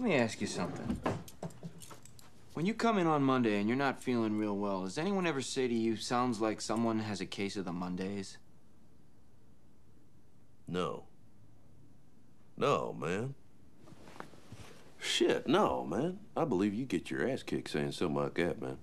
Let me ask you something. When you come in on Monday and you're not feeling real well, does anyone ever say to you, sounds like someone has a case of the Mondays? No. No, man. Shit, no, man. I believe you get your ass kicked saying something like that, man.